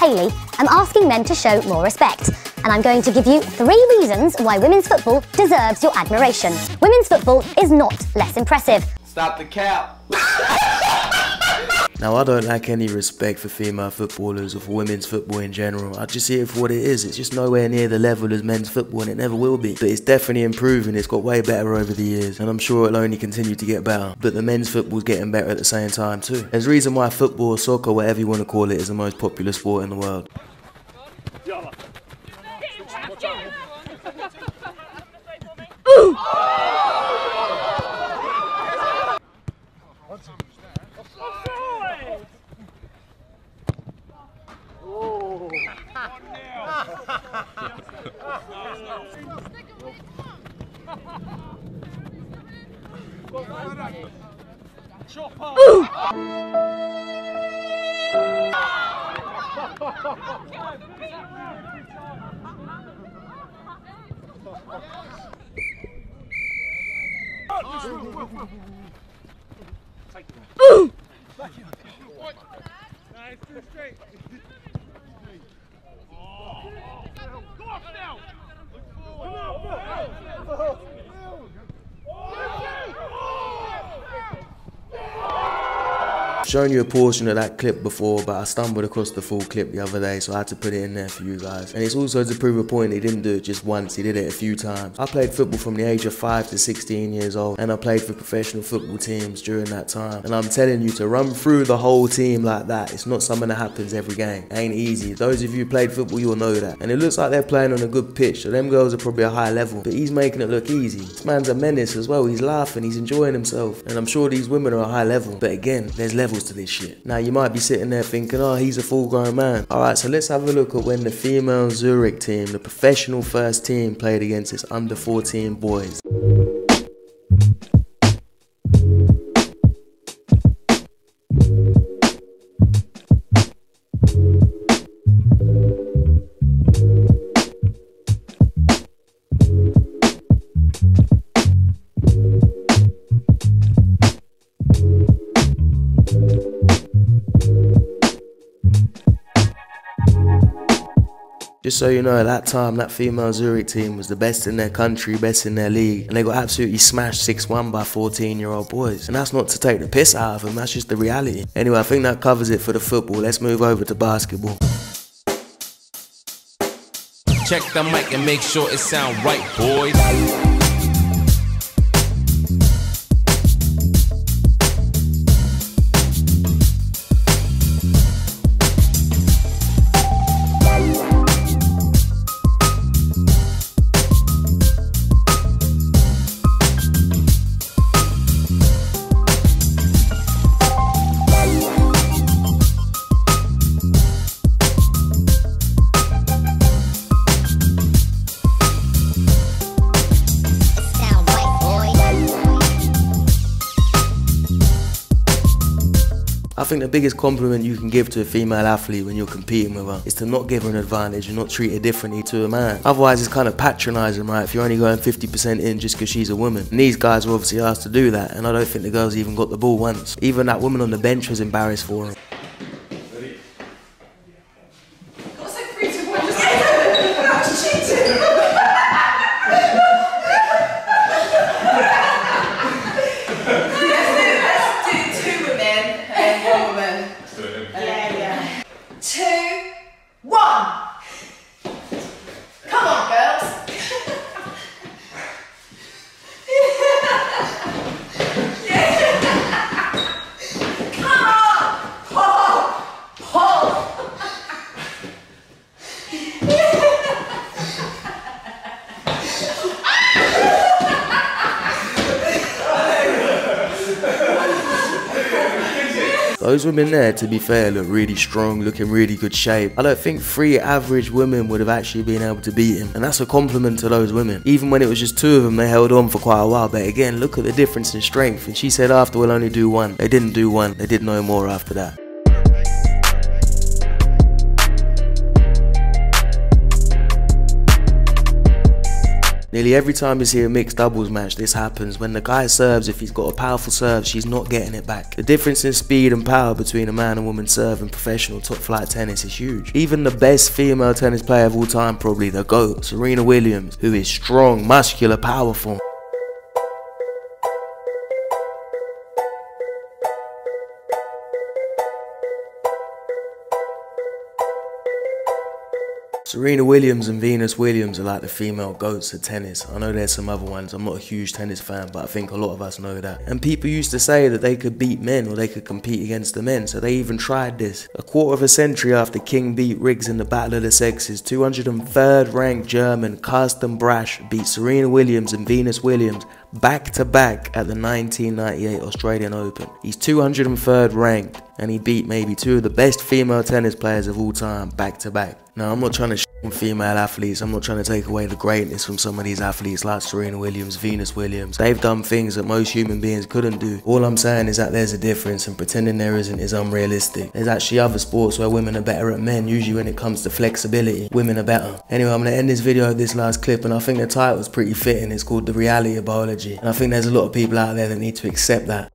Hayley, am asking men to show more respect. And I'm going to give you three reasons why women's football deserves your admiration. Women's football is not less impressive. Stop the cap. Now, I don't lack any respect for female footballers or for women's football in general. I just see it for what it is. It's just nowhere near the level as men's football, and it never will be. But it's definitely improving. It's got way better over the years, and I'm sure it'll only continue to get better. But the men's football's getting better at the same time, too. There's a reason why football, soccer, whatever you want to call it, is the most popular sport in the world. Ooh. Ooh. Nice, too straight. Go off now! Come on, bro! Shown you a portion of that clip before, but I stumbled across the full clip the other day, so I had to put it in there for you guys. And it's also to prove a point, he didn't do it just once, he did it a few times. I played football from the age of 5 to 16 years old, and I played for professional football teams during that time. And I'm telling you, to run through the whole team like that, it's not something that happens every game. It ain't easy. Those of you who played football, you'll know that. And it looks like they're playing on a good pitch, so them girls are probably a high level, but he's making it look easy. This man's a menace as well, he's laughing, he's enjoying himself, and I'm sure these women are a high level. But again, there's levels to this shit. Now, you might be sitting there thinking, oh, he's a full grown man. Alright, so let's have a look at when the female Zurich team, the professional first team, played against its under 14 boys. Just so you know, at that time, that female Zurich team was the best in their country, best in their league, and they got absolutely smashed 6-1 by 14-year-old boys. And that's not to take the piss out of them, that's just the reality. Anyway, I think that covers it for the football. Let's move over to basketball. Check the mic and make sure it sound right, boys. Think the biggest compliment you can give to a female athlete when you're competing with her is to not give her an advantage and not treat her differently to a man. Otherwise, it's kind of patronising, right? If you're only going 50% in just because she's a woman. And these guys were obviously asked to do that, and I don't think the girls even got the ball once. Even that woman on the bench was embarrassed for them. to it. Those women there, to be fair, look really strong, look in really good shape. I don't think three average women would have actually been able to beat him. And that's a compliment to those women. Even when it was just two of them, they held on for quite a while. But again, look at the difference in strength. And she said after we'll only do one. They didn't do one. They did no more after that. Nearly every time you see a mixed doubles match, this happens. When the guy serves, if he's got a powerful serve, she's not getting it back. The difference in speed and power between a man and woman serve in professional top flight tennis is huge. Even the best female tennis player of all time, probably the GOAT, Serena Williams, who is strong, muscular, powerful, Serena Williams and Venus Williams are like the female goats of tennis. I know there's some other ones. I'm not a huge tennis fan, but I think a lot of us know that. And people used to say that they could beat men or they could compete against the men, so they even tried this. A quarter of a century after King beat Riggs in the Battle of the Sexes, 203rd ranked German Karsten Braasch beat Serena Williams and Venus Williams back to back at the 1998 Australian Open. He's 203rd ranked and he beat maybe two of the best female tennis players of all time back to back. Now, I'm not trying to female athletes. I'm not trying to take away the greatness from some of these athletes like Serena Williams, Venus Williams. They've done things that most human beings couldn't do. All I'm saying is that there's a difference and pretending there isn't is unrealistic. There's actually other sports where women are better at men, usually when it comes to flexibility. Women are better. Anyway, I'm to end this video with this last clip and I think the title is pretty fitting. It's called The Reality of Biology. And I think there's a lot of people out there that need to accept that.